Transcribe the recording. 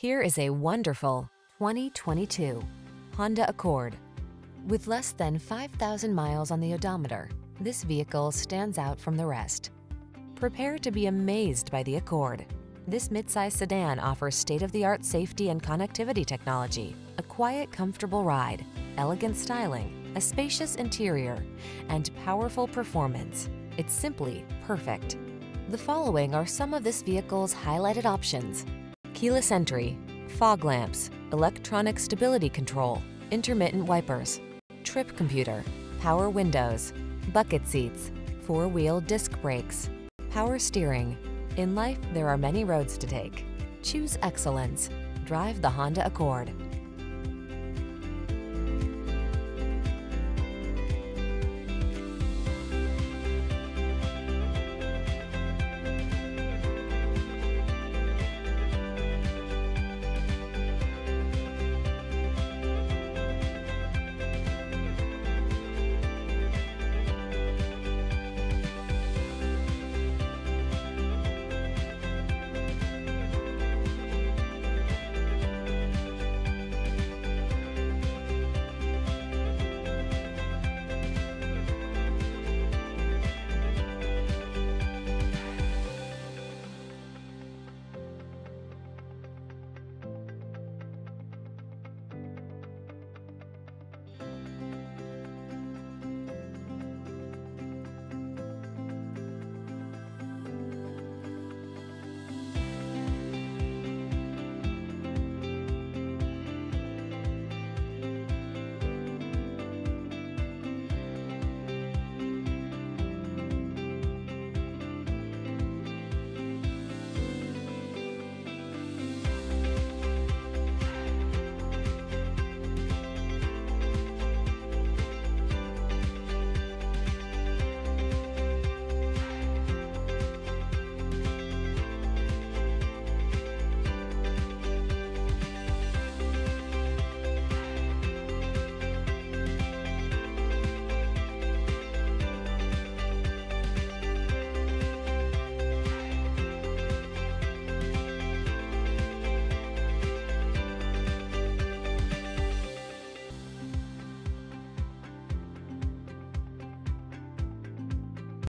Here is a wonderful 2022 Honda Accord. With less than 5,000 miles on the odometer, this vehicle stands out from the rest. Prepare to be amazed by the Accord. This midsize sedan offers state-of-the-art safety and connectivity technology, a quiet, comfortable ride, elegant styling, a spacious interior, and powerful performance. It's simply perfect. The following are some of this vehicle's highlighted options. Keyless entry, fog lamps, electronic stability control, intermittent wipers, trip computer, power windows, bucket seats, four-wheel disc brakes, power steering. In life, there are many roads to take. Choose excellence. Drive the Honda Accord.